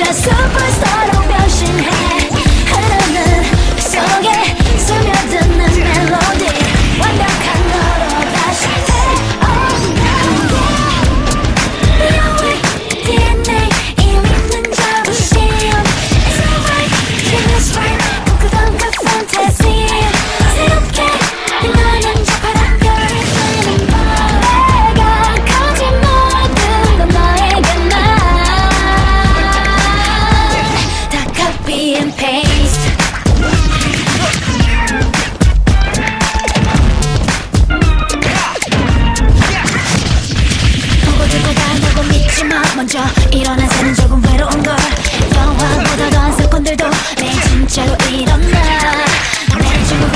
혼자서 모두가 다 너고 믿지만 먼저 일어나서는 조금 외로운걸. 영화보다 더한 사건들도 내 진짜로 이런다 내 주변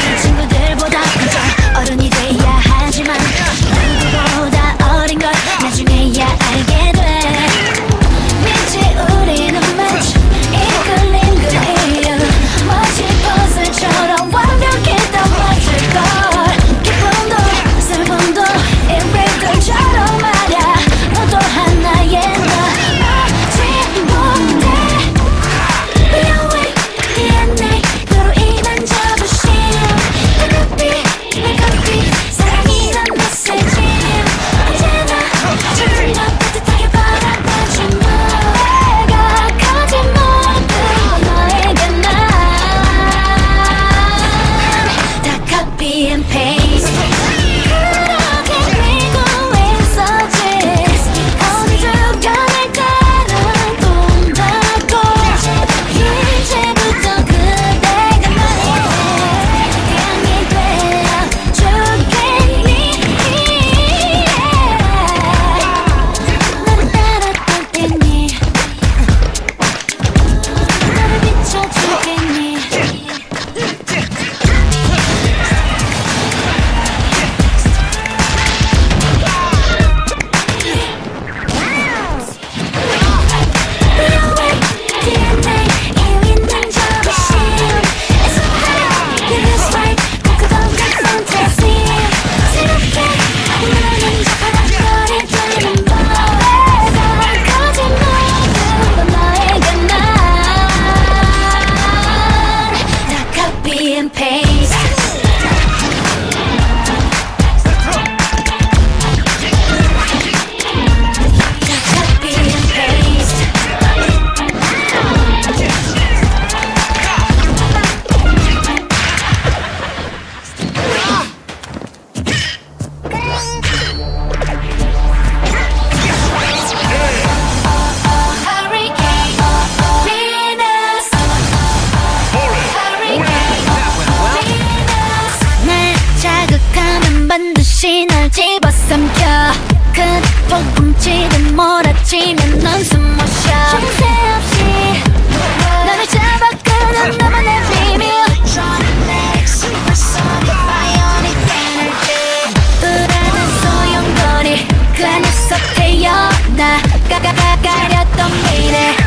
난 반드시 널 집어삼켜. 그토록 훔치듯 몰아치면 넌 쉬어 쉴새 없이 너를 잡아 끄는 나만의 비밀. 불안한 소용돌이 그 안에서 태어나. 가가가 가렸던 미래